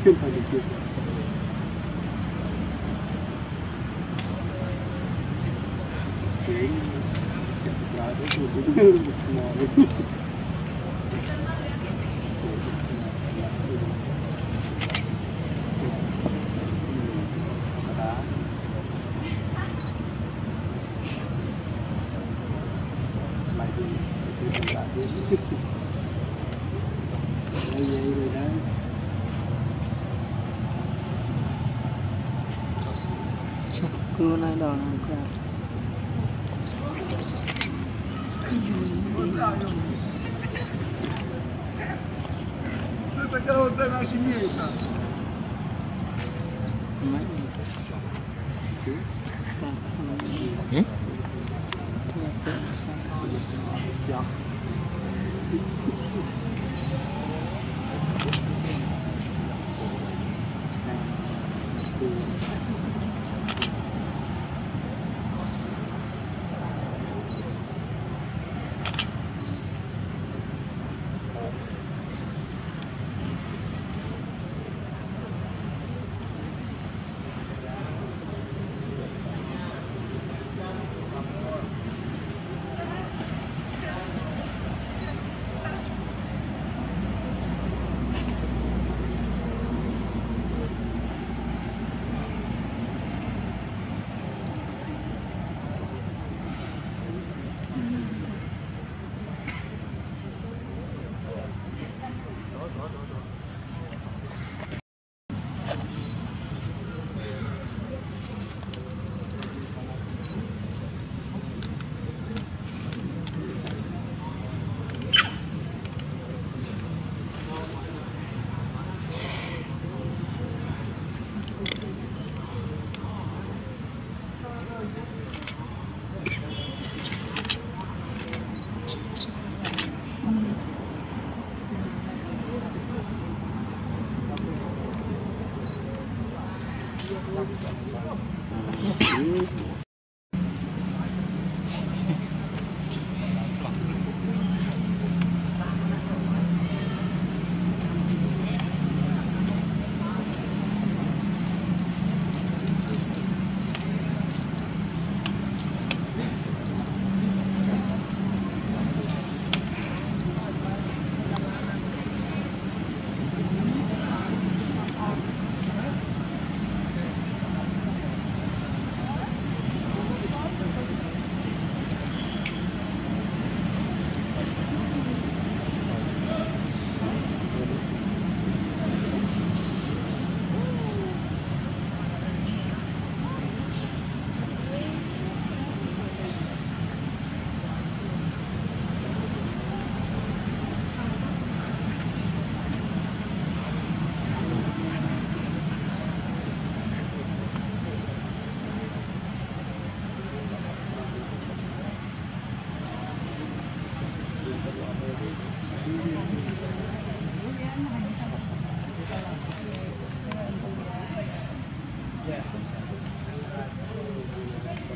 9分で9分。Yeah, I think w e l o o m o r r o 这叫在那是面啥？嗯？在东山的阳面。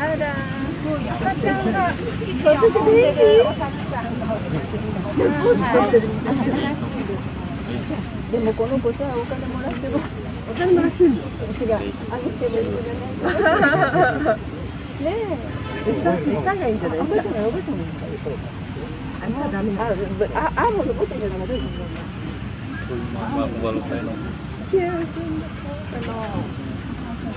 あら赤ちゃんが息んでるおささんがおすい、でもこの子さお金もらってるお金もらってるの違うあげてるじゃないねえ餌がいいんじゃないですかおばちゃんがいゃあ、ダメあ、あ、あ、もうってじゃないあ、あ、そんな顔かな。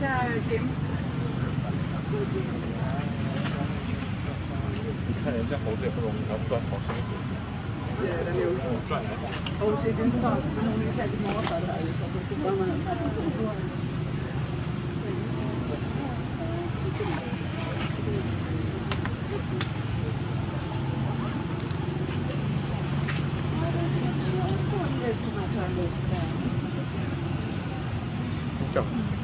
ra kiếm Hãy subscribe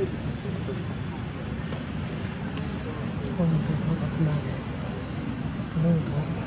このところまで。